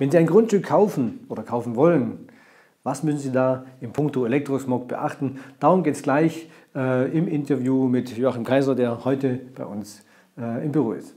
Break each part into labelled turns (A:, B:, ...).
A: Wenn Sie ein Grundstück kaufen oder kaufen wollen, was müssen Sie da im Punkto Elektrosmog beachten? Darum geht es gleich äh, im Interview mit Joachim Kaiser, der heute bei uns äh, im Büro ist.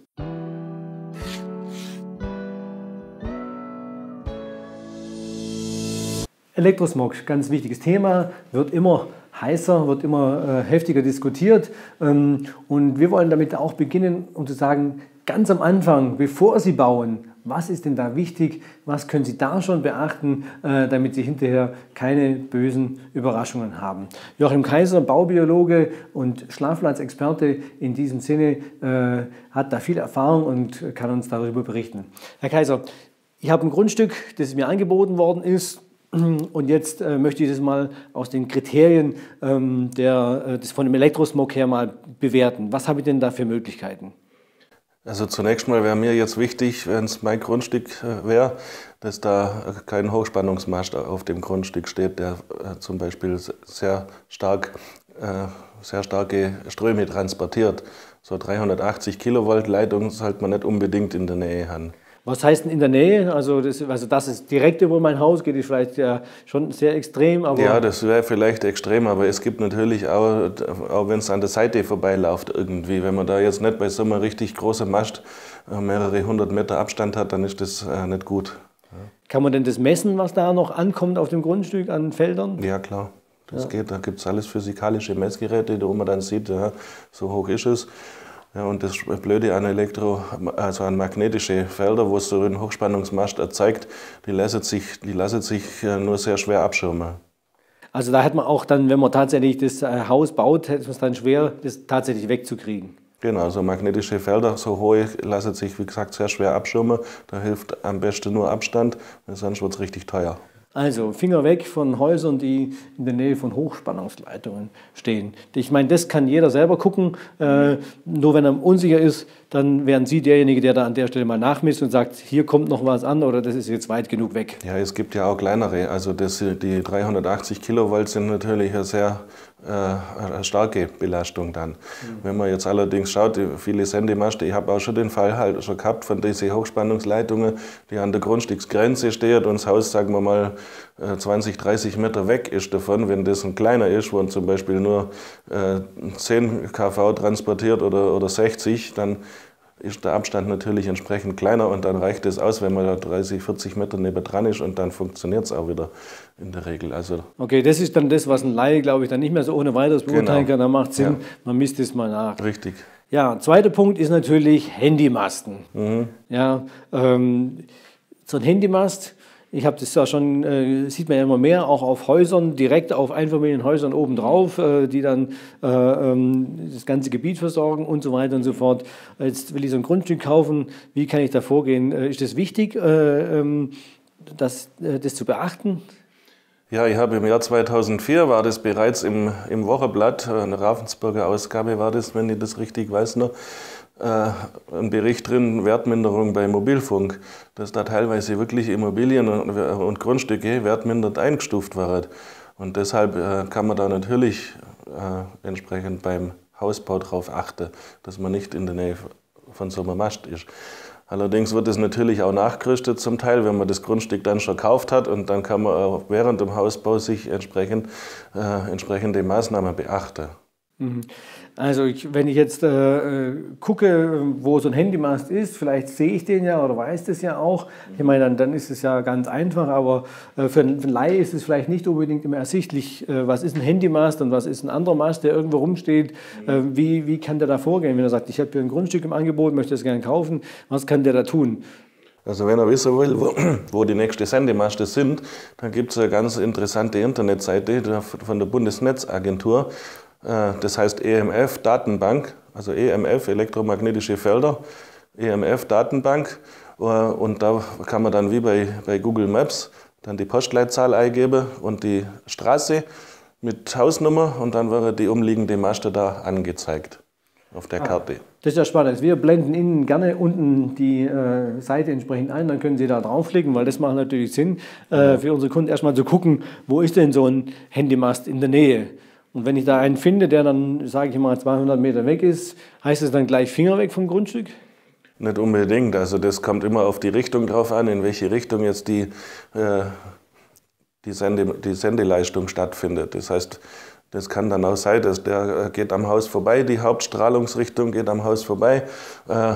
A: Elektrosmog, ganz wichtiges Thema, wird immer heißer, wird immer äh, heftiger diskutiert. Ähm, und wir wollen damit auch beginnen, um zu sagen, ganz am Anfang, bevor Sie bauen, was ist denn da wichtig? Was können Sie da schon beachten, äh, damit Sie hinterher keine bösen Überraschungen haben? Joachim Kaiser, Baubiologe und Schlafplatzexperte in diesem Sinne, äh, hat da viel Erfahrung und kann uns darüber berichten. Herr Kaiser, ich habe ein Grundstück, das mir angeboten worden ist. Und jetzt äh, möchte ich das mal aus den Kriterien ähm, der, des, von dem Elektrosmog her mal bewerten. Was habe ich denn da für Möglichkeiten?
B: Also zunächst mal wäre mir jetzt wichtig, wenn es mein Grundstück äh, wäre, dass da kein Hochspannungsmast auf dem Grundstück steht, der äh, zum Beispiel sehr stark äh, sehr starke Ströme transportiert. So 380 Kilovolt Leitung sollte man nicht unbedingt in der Nähe haben.
A: Was heißt denn in der Nähe? Also das, also das ist direkt über mein Haus, geht ist vielleicht ja schon sehr extrem.
B: Aber ja, das wäre vielleicht extrem, aber es gibt natürlich auch, auch wenn es an der Seite vorbeiläuft irgendwie, wenn man da jetzt nicht bei so einem richtig großen Mast äh, mehrere hundert Meter Abstand hat, dann ist das äh, nicht gut.
A: Kann man denn das messen, was da noch ankommt auf dem Grundstück an Feldern?
B: Ja, klar. Das ja. geht. Da gibt es alles physikalische Messgeräte, wo man dann sieht, ja, so hoch ist es. Ja, und das Blöde an Elektro, also an magnetische Felder, wo es so einen Hochspannungsmast erzeugt, die lassen sich, die lassen sich nur sehr schwer abschirmen.
A: Also da hat man auch dann, wenn man tatsächlich das äh, Haus baut, hätte man es dann schwer, das tatsächlich wegzukriegen.
B: Genau, so also magnetische Felder, so hohe, lassen sich, wie gesagt, sehr schwer abschirmen. Da hilft am besten nur Abstand, sonst wird es richtig teuer.
A: Also Finger weg von Häusern, die in der Nähe von Hochspannungsleitungen stehen. Ich meine, das kann jeder selber gucken. Äh, nur wenn er unsicher ist, dann wären Sie derjenige, der da an der Stelle mal nachmisst und sagt, hier kommt noch was an oder das ist jetzt weit genug weg.
B: Ja, es gibt ja auch kleinere. Also das, die 380 Kilovolt sind natürlich eine sehr eine starke Belastung dann. Mhm. Wenn man jetzt allerdings schaut, viele Sendemaste, ich habe auch schon den Fall halt schon gehabt von diesen Hochspannungsleitungen, die an der Grundstücksgrenze stehen und das Haus, sagen wir mal, 20, äh, 30 Meter weg ist davon. Wenn das ein kleiner ist, wo zum Beispiel nur 10 äh, kV transportiert oder, oder 60, dann ist der Abstand natürlich entsprechend kleiner und dann reicht es aus, wenn man da 30, 40 Meter nebendran ist und dann funktioniert es auch wieder in der Regel. Also
A: okay, das ist dann das, was ein Laie, glaube ich, dann nicht mehr so ohne weiteres beurteilen genau. kann. Da macht Sinn, ja. man misst es mal nach.
B: Richtig.
A: Ja, zweiter Punkt ist natürlich Handymasten. Mhm. Ja, ähm, so ein Handymast ich habe das ja schon, äh, sieht man ja immer mehr, auch auf Häusern, direkt auf Einfamilienhäusern obendrauf, äh, die dann äh, ähm, das ganze Gebiet versorgen und so weiter und so fort. Jetzt will ich so ein Grundstück kaufen, wie kann ich da vorgehen? Äh, ist das wichtig, äh, ähm, das, äh, das zu beachten?
B: Ja, ich habe im Jahr 2004 war das bereits im, im Wochenblatt, eine Ravensburger Ausgabe war das, wenn ich das richtig weiß noch, ein Bericht drin, Wertminderung bei Mobilfunk, dass da teilweise wirklich Immobilien und, und Grundstücke wertmindert eingestuft waren. Und deshalb äh, kann man da natürlich äh, entsprechend beim Hausbau darauf achten, dass man nicht in der Nähe von so einem Mast ist. Allerdings wird es natürlich auch nachgerüstet zum Teil, wenn man das Grundstück dann schon gekauft hat und dann kann man auch während dem Hausbau sich entsprechend, äh, entsprechende Maßnahmen beachten.
A: Mhm. Also ich, wenn ich jetzt äh, äh, gucke, wo so ein Handymast ist, vielleicht sehe ich den ja oder weiß das ja auch. Ich meine, dann, dann ist es ja ganz einfach, aber äh, für, einen, für einen Laie ist es vielleicht nicht unbedingt immer ersichtlich, äh, was ist ein Handymast und was ist ein anderer Mast, der irgendwo rumsteht. Äh, wie, wie kann der da vorgehen, wenn er sagt, ich habe hier ein Grundstück im Angebot, möchte das gerne kaufen, was kann der da tun?
B: Also wenn er wissen will, wo, wo die nächsten Sendemaste sind, dann gibt es eine ganz interessante Internetseite von der Bundesnetzagentur. Äh, das heißt EMF Datenbank, also EMF elektromagnetische Felder, EMF Datenbank. Äh, und da kann man dann wie bei, bei Google Maps dann die Postleitzahl eingeben und die Straße mit Hausnummer und dann wäre die umliegende Maste da angezeigt auf der ah, Karte.
A: Das ist ja spannend. Wir blenden Ihnen gerne unten die äh, Seite entsprechend ein, dann können Sie da draufklicken, weil das macht natürlich Sinn äh, für unsere Kunden erstmal zu gucken, wo ist denn so ein Handymast in der Nähe. Und wenn ich da einen finde, der dann, sage ich mal, 200 Meter weg ist, heißt es dann gleich Finger weg vom Grundstück?
B: Nicht unbedingt. Also das kommt immer auf die Richtung drauf an, in welche Richtung jetzt die, äh, die, Sende, die Sendeleistung stattfindet. Das heißt, das kann dann auch sein, dass der äh, geht am Haus vorbei, die Hauptstrahlungsrichtung geht am Haus vorbei äh,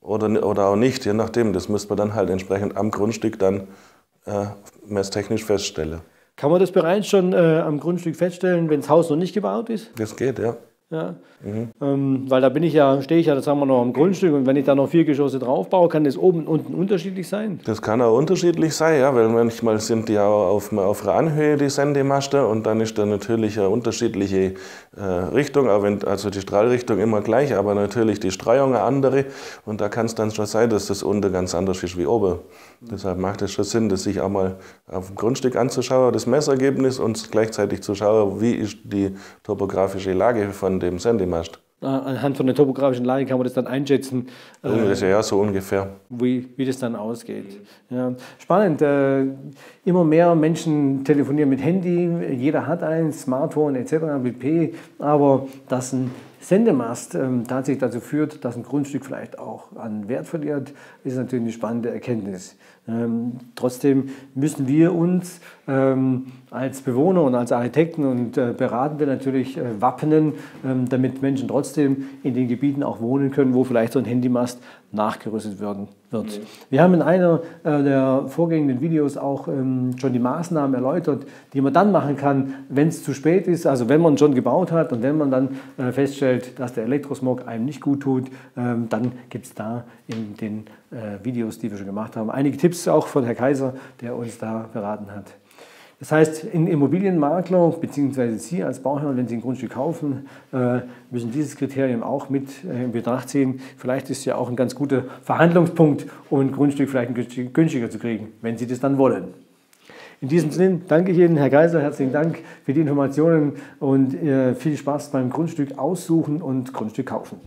B: oder, oder auch nicht, je nachdem. Das müsste man dann halt entsprechend am Grundstück dann äh, messtechnisch feststellen.
A: Kann man das bereits schon äh, am Grundstück feststellen, wenn das Haus noch nicht gebaut ist?
B: Das geht, ja.
A: Ja. Mhm. Ähm, weil da bin ich ja, stehe ich ja, das haben wir noch am Grundstück und wenn ich da noch vier Geschosse drauf baue, kann das oben und unten unterschiedlich sein?
B: Das kann auch unterschiedlich sein, ja, weil manchmal sind die auch auf, auf einer Anhöhe, die Sendemaste, und dann ist da natürlich eine unterschiedliche äh, Richtung, auch wenn, also die Strahlrichtung immer gleich, aber natürlich die Streuung eine andere und da kann es dann schon sein, dass das unten ganz anders ist wie oben. Deshalb macht es schon Sinn, das sich auch mal auf dem Grundstück anzuschauen, das Messergebnis und gleichzeitig zu schauen, wie ist die topografische Lage von dem Sendemast.
A: Anhand von der topografischen Lage kann man das dann einschätzen.
B: Äh, ja, so ungefähr.
A: Wie, wie das dann ausgeht. Ja. Spannend. Äh, immer mehr Menschen telefonieren mit Handy. Jeder hat ein Smartphone etc. pp. Aber dass ein Sendemast ähm, tatsächlich dazu führt, dass ein Grundstück vielleicht auch an Wert verliert, ist natürlich eine spannende Erkenntnis. Ähm, trotzdem müssen wir uns ähm, als Bewohner und als Architekten und äh, Beratende natürlich äh, wappnen, ähm, damit Menschen trotzdem in den Gebieten auch wohnen können, wo vielleicht so ein Handymast nachgerüstet werden wird. Mhm. Wir haben in einer äh, der vorgehenden Videos auch ähm, schon die Maßnahmen erläutert, die man dann machen kann, wenn es zu spät ist, also wenn man schon gebaut hat und wenn man dann äh, feststellt, dass der Elektrosmog einem nicht gut tut, ähm, dann gibt es da in den äh, Videos, die wir schon gemacht haben, einige Tipps auch von Herrn Kaiser, der uns da beraten hat. Das heißt, ein Immobilienmakler bzw. Sie als Bauherr, wenn Sie ein Grundstück kaufen, äh, müssen dieses Kriterium auch mit äh, in Betracht ziehen. Vielleicht ist es ja auch ein ganz guter Verhandlungspunkt, um ein Grundstück vielleicht günstiger zu kriegen, wenn Sie das dann wollen. In diesem Sinne danke ich Ihnen, Herr Geiser, herzlichen Dank für die Informationen und äh, viel Spaß beim Grundstück aussuchen und Grundstück kaufen.